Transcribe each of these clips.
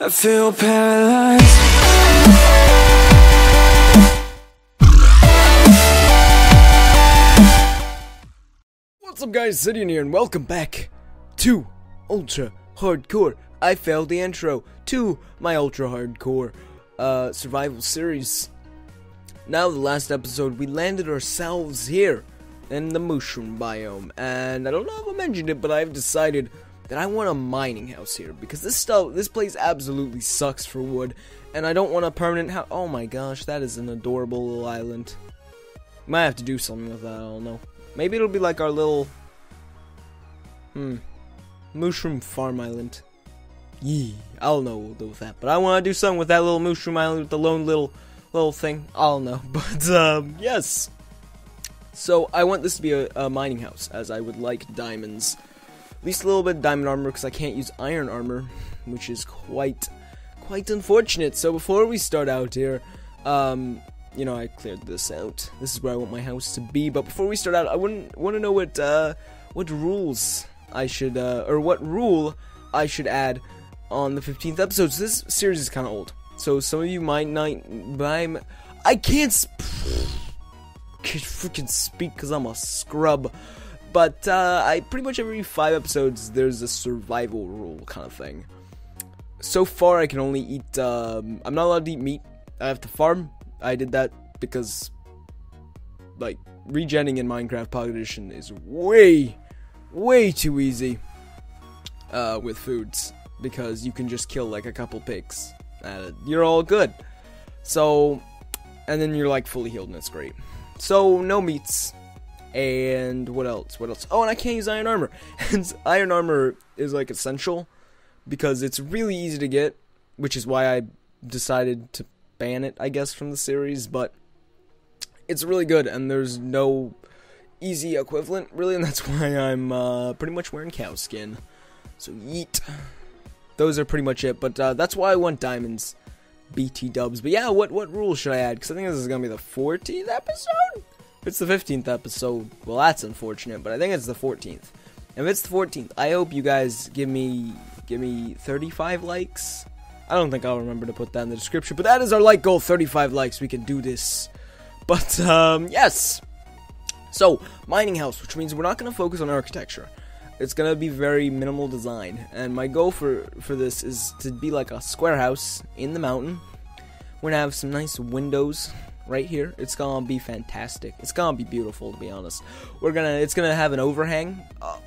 I feel paralyzed. What's up guys, Sidian here and welcome back to Ultra Hardcore. I failed the intro to my Ultra Hardcore uh, survival series. Now the last episode we landed ourselves here in the mushroom biome and I don't know if I mentioned it but I've decided that I want a mining house here because this stuff this place absolutely sucks for wood and I don't want a permanent house. Oh my gosh, that is an adorable little island. Might have to do something with that, I don't know. Maybe it'll be like our little. Hmm. Mushroom Farm Island. Yee. I don't know what we'll do with that. But I want to do something with that little Mushroom Island with the lone little little thing. I don't know. But, um, yes. So, I want this to be a, a mining house, as I would like diamonds. At least a little bit of diamond armor, because I can't use iron armor, which is quite, quite unfortunate. So, before we start out here, um, you know, I cleared this out. This is where I want my house to be. But before we start out, I wouldn't want to know what uh, what rules I should uh, or what rule I should add on the 15th episode. So this series is kind of old, so some of you might not. but I'm, I can't, sp- can't freaking speak because I'm a scrub. But uh, I pretty much every five episodes there's a survival rule kind of thing. So far, I can only eat. Um, I'm not allowed to eat meat. I have to farm I did that because, like, regenning in Minecraft Pocket Edition is way, way too easy uh, with foods because you can just kill like a couple pigs. you're all good. So, and then you're like fully healed and it's great. So no meats. And what else? What else? Oh, and I can't use iron armor. And iron armor is like essential because it's really easy to get, which is why I decided to ban it, I guess, from the series, but it's really good, and there's no easy equivalent, really, and that's why I'm uh, pretty much wearing cow skin. So, yeet. Those are pretty much it, but uh, that's why I want diamonds. BT dubs. But yeah, what, what rules should I add? Because I think this is going to be the 14th episode? It's the 15th episode, well, that's unfortunate, but I think it's the 14th. If it's the 14th, I hope you guys give me give me 35 likes I don't think I'll remember to put that in the description, but that is our like goal 35 likes. We can do this. But, um, yes. So, mining house, which means we're not going to focus on architecture. It's going to be very minimal design. And my goal for, for this is to be like a square house in the mountain. We're going to have some nice windows right here. It's to be fantastic. It's to be beautiful, to be honest. We're to, it's to have an overhang. Oh.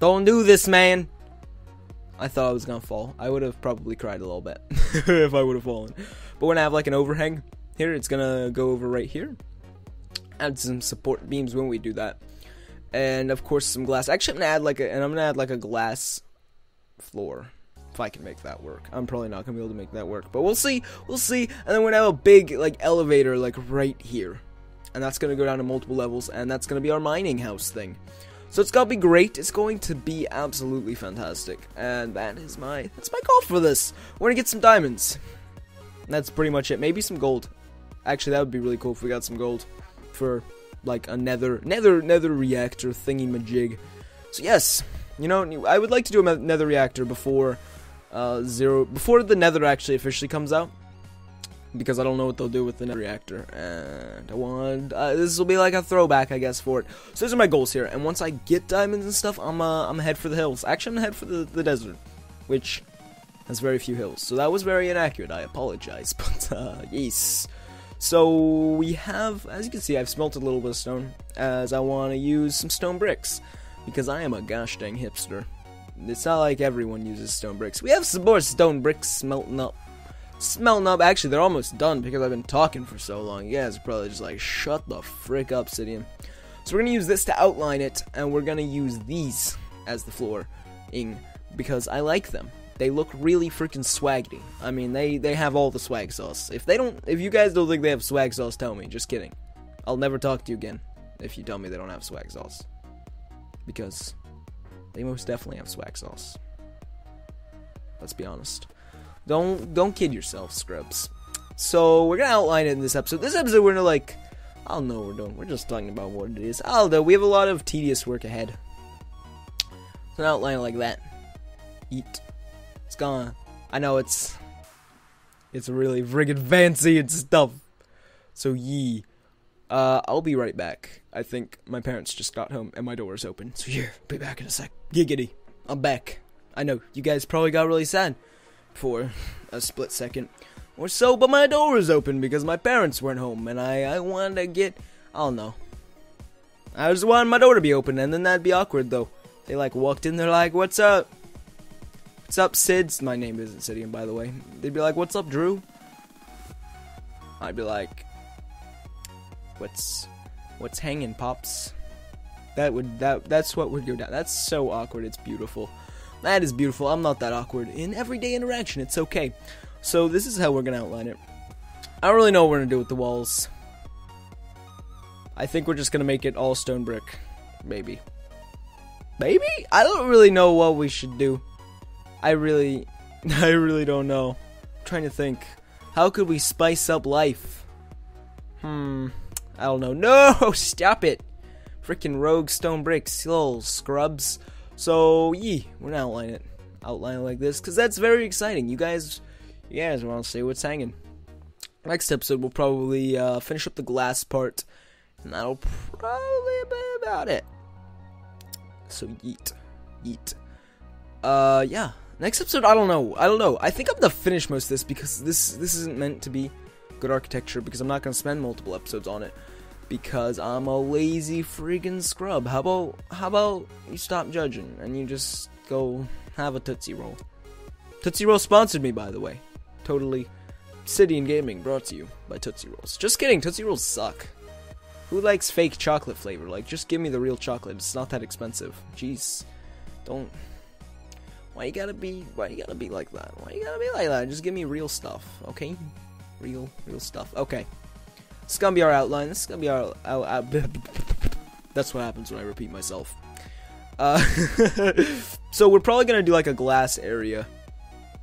Don't do this, man. I thought I was gonna fall. I would have probably cried a little bit if I would have fallen. But when I have like an overhang here, it's gonna go over right here. Add some support beams when we do that. And of course some glass. Actually I'm gonna add like a and I'm gonna add like a glass floor. If I can make that work. I'm probably not gonna be able to make that work. But we'll see. We'll see. And then we're gonna have a big like elevator like right here. And that's gonna go down to multiple levels, and that's gonna be our mining house thing. So it's gonna be great. It's going to be absolutely fantastic, and that is my that's my goal for this. We're gonna get some diamonds. That's pretty much it. Maybe some gold. Actually, that would be really cool if we got some gold for like a nether nether nether reactor thingy majig. So yes, you know I would like to do a nether reactor before uh, zero before the nether actually officially comes out because I don't know what they'll do with the net reactor. And I want uh, this will be like a throwback, I guess, for it. So those are my goals here. And once I get diamonds and stuff, I'm uh, I'm head for the hills. Actually, I'm head for the the desert, which has very few hills. So that was very inaccurate. I apologize, but uh, yes. So we have, as you can see, I've smelted a little bit of stone, as I want to use some stone bricks, because I am a gosh dang hipster. It's not like everyone uses stone bricks. We have some more stone bricks smelting up smelting up. Actually, they're almost done because I've been talking for so long. You guys are probably just like, shut the frick up, Sidian. So we're gonna use this to outline it, and we're gonna use these as the flooring because I like them. They look really freaking swaggy. I mean, they they have all the swag sauce. If they don't, if you guys don't think they have swag sauce, tell me. Just kidding. I'll never talk to you again if you tell me they don't have swag sauce because they most definitely have swag sauce. Let's be honest. Don't don't kid yourself, scrubs. So we're gonna outline it in this episode. This episode we're gonna like I don't know what we're doing. We're just talking about what it is. Although we have a lot of tedious work ahead. So an outline like that. Eat. It's gone. I know it's it's really friggin' fancy and stuff. So yee. Uh, I'll be right back. I think my parents just got home and my door is open. So here, be back in a sec. Giggity. I'm back. I know, you guys probably got really sad for a split second or so, but my door was open because my parents weren't home and I, I wanted to get, I don't know. I just wanted my door to be open and then that'd be awkward though. They like walked in, they're like, what's up? What's up, Sids? My name isn't Sidian, by the way. They'd be like, what's up, Drew? I'd be like, what's, what's hanging, Pops? That would, that, that's what would go down. That's so awkward, it's beautiful. That is beautiful. I'm not that awkward. In everyday interaction, it's okay. So this is how we're gonna outline it. I don't really know what we're gonna do with the walls. I think we're just gonna make it all stone brick. Maybe. Maybe? I don't really know what we should do. I really I really don't know. I'm trying to think. How could we spice up life? Hmm. I don't know. No! Stop it! Freaking rogue stone bricks, little scrubs. So, yeah, we're gonna outline it. Outline it like this, because that's very exciting. You guys, you guys want to see what's hanging. Next episode, we'll probably uh, finish up the glass part, and that'll probably be about it. So, yeet. Yeet. Uh, yeah. Next episode, I don't know. I don't know. I think I'm gonna finish most of this because this this isn't meant to be good architecture because I'm not gonna spend multiple episodes on it because I'm a lazy friggin' scrub. How about how about you stop judging and you just go have a Tootsie Roll? Tootsie Roll sponsored me, by the way. Totally. Sidian Gaming brought to you by Tootsie Rolls. Just kidding, Tootsie Rolls suck. Who likes fake chocolate flavor? Like, just give me the real chocolate. It's not that expensive. Jeez. Don't. Why you gotta be. Why you gotta be like that? Why you gotta be like that? Just give me real stuff, okay? Real, real stuff. Okay. Is gonna be our outline. This is gonna be our. our, our that's what happens when I repeat myself. Uh, so we're probably gonna do like a glass area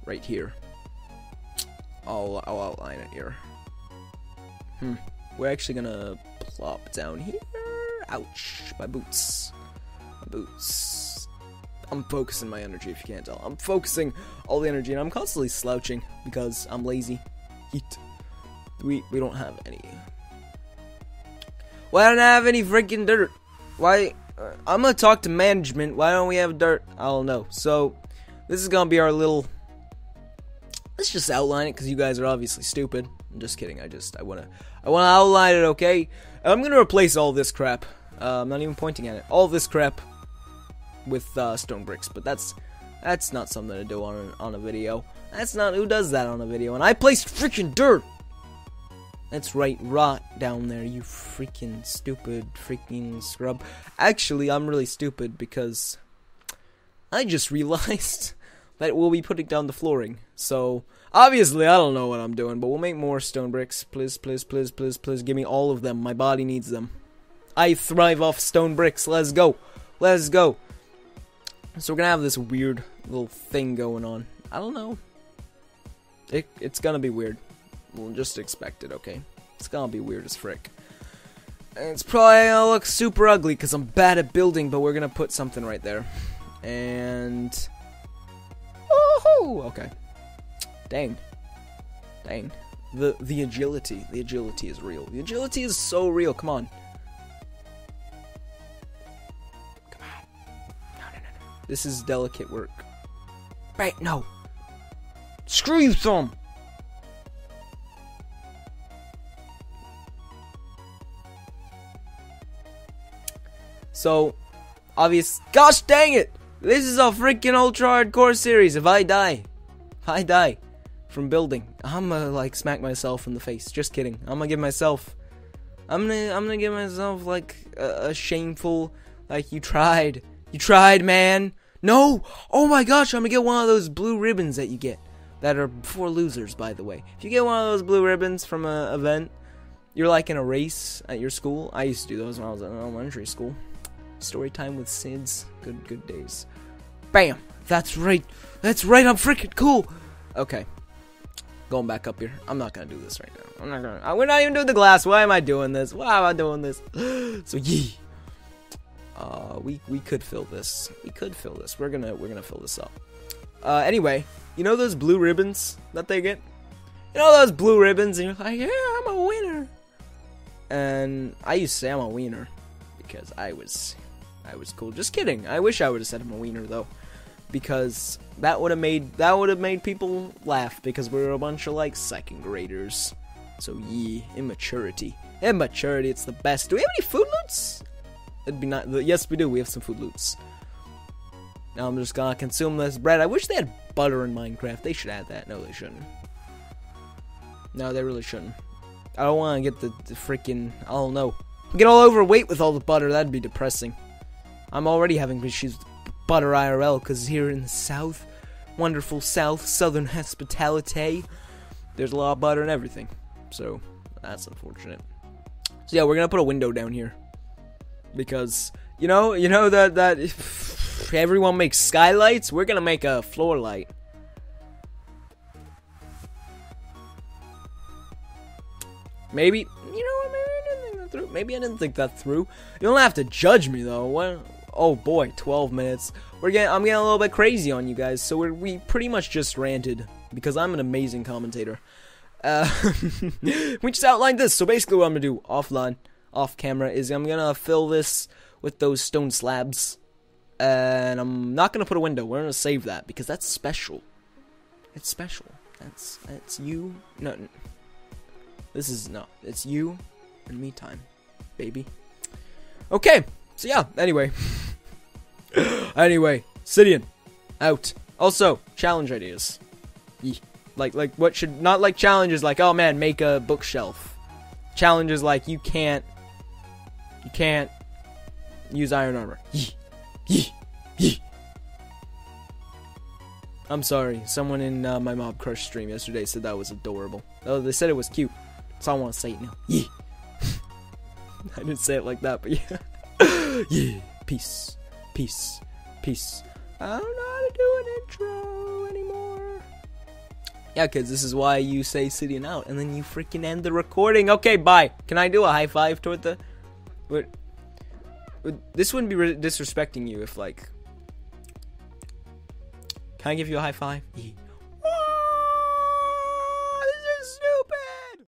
right here. I'll I'll outline it here. Hmm. We're actually gonna plop down here. Ouch! My boots. My boots. I'm focusing my energy if you can't tell. I'm focusing all the energy and I'm constantly slouching because I'm lazy. Heat. We we don't have any. Why don't I have any freaking dirt? Why? Uh, I'm gonna talk to management. Why don't we have dirt? I don't know. So, this is gonna be our little. Let's just outline it because you guys are obviously stupid. I'm just kidding. I just I wanna I wanna outline it. Okay. I'm gonna replace all this crap. Uh, I'm not even pointing at it. All this crap with uh, stone bricks, but that's that's not something to do on on a video. That's not who does that on a video. And I placed freaking dirt. That's right, rot down there, you freaking stupid freaking scrub. Actually, I'm really stupid because I just realized that we'll be putting down the flooring. So, obviously, I don't know what I'm doing, but we'll make more stone bricks. Please, please, please, please, please, give me all of them. My body needs them. I thrive off stone bricks. Let's go. Let's go. So we're gonna have this weird little thing going on. I don't know. It, it's gonna be weird. We'll just expect it, okay? It's gonna be weird as frick. And it's probably gonna look super ugly because I'm bad at building, but we're gonna put something right there. And. Oh, okay. Dang. Dang. The the agility. The agility is real. The agility is so real. Come on. Come on. No, no, no, no. This is delicate work. Right, no. Screw you, Thumb! So, obvious. Gosh dang it! This is a freaking ultra hardcore series. If I die, I die from building, I'm gonna like smack myself in the face. Just kidding. I'm gonna give myself. I'm gonna I'm gonna give myself like a, a shameful like you tried. You tried, man. No! Oh my gosh, I'm gonna get one of those blue ribbons that you get. That are for losers, by the way. If you get one of those blue ribbons from a event, you're like in a race at your school. I used to do those when I was in elementary school. Story time with Sids. Good, good days. Bam! That's right. That's right. I'm freaking cool. Okay. Going back up here. I'm not gonna do this right now. I'm not gonna. We're not even doing the glass. Why am I doing this? Why am I doing this? so yee. Uh, we we could fill this. We could fill this. We're gonna we're gonna fill this up. Uh, anyway, you know those blue ribbons that they get? You know those blue ribbons, and you're like, yeah, I'm a winner. And I used to say I'm a wiener because I was, I was cool. Just kidding. I wish I would have said I'm a wiener though, because that would have made that would have made people laugh because we were a bunch of like second graders. So ye immaturity, immaturity. It's the best. Do we have any food loots? It'd be not. Yes, we do. We have some food loots. Now I'm just gonna consume this bread. I wish they had butter in Minecraft. They should add that. No, they shouldn't. No, they really shouldn't. I don't want to get the, the freaking. I don't know. Get all overweight with all the butter. That'd be depressing. I'm already having issues with butter IRL because here in the South, wonderful South, Southern hospitality, there's a lot of butter and everything. So that's unfortunate. So yeah, we're gonna put a window down here because you know, you know that that everyone makes skylights, we're gonna make a floor light. Maybe you know what? Maybe I didn't think that through. Maybe I didn't think that through. You don't have to judge me though. What? Oh boy, 12 minutes. We're getting. I'm getting a little bit crazy on you guys. So we we pretty much just ranted because I'm an amazing commentator. Uh, we just outlined this. So basically, what I'm gonna do offline, off camera, is I'm gonna fill this with those stone slabs, and I'm not gonna put a window. We're gonna save that because that's special. It's special. That's that's you. No, this is no. It's you and me time, baby. Okay. So yeah. Anyway. anyway, Sidian, out. Also, challenge ideas. Yee. Like like what should not like challenges like oh man make a bookshelf. Challenges like you can't you can't use iron armor. Yee. Yee. Yee. I'm sorry. Someone in uh, my Mobcrush stream yesterday said that was adorable. Oh, they said it was cute. So I want to say it now. Yeah. I didn't say it like that, but yeah. yeah. Peace. Peace. Peace. I don't know how to do an intro anymore. Yeah, kids, this is why you say Sidian out and then you freaking end the recording. Okay, bye. Can I do a high five toward the. What? This wouldn't be disrespecting you if, like. Can I give you a high five? Yeah.